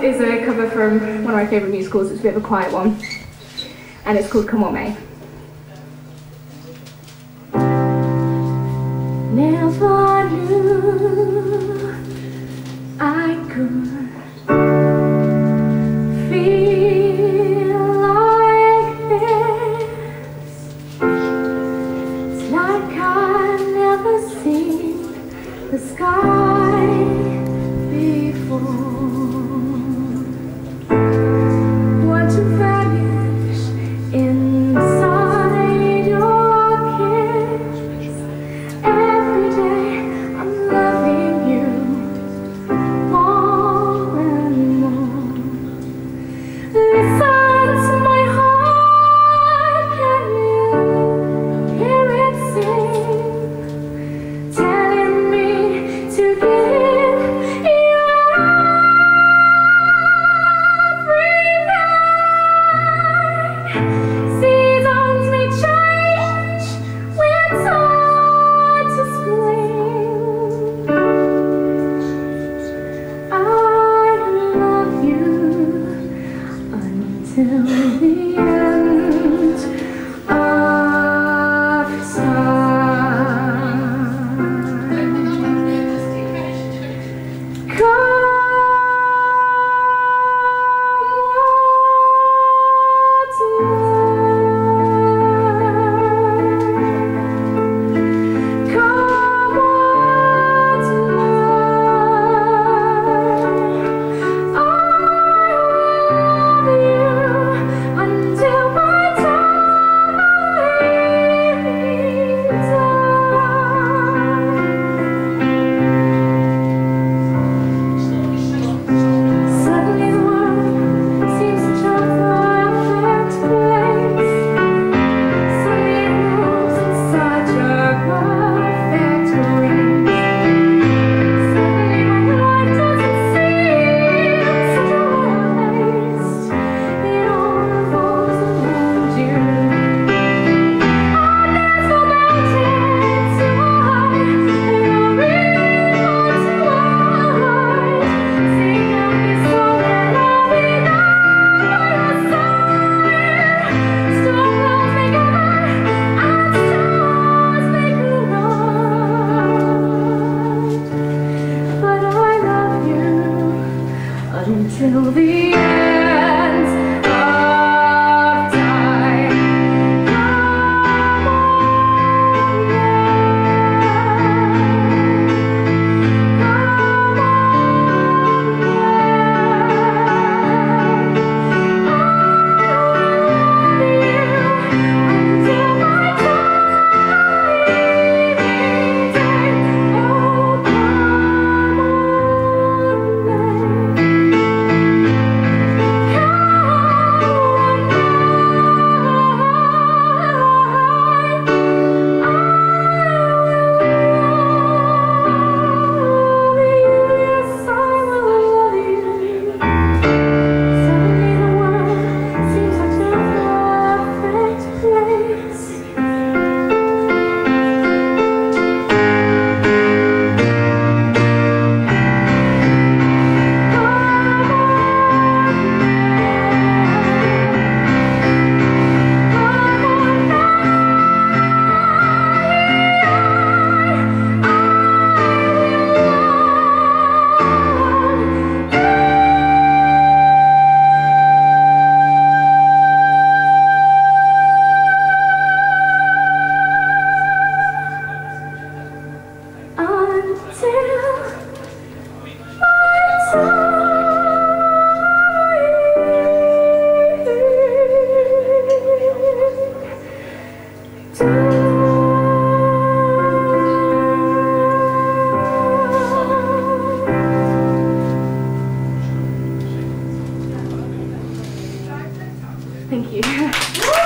is a cover from one of my favourite musicals. It's a bit of a quiet one, and it's called Come What May. Never knew I could feel like this. It's like I never seen the sky. Come.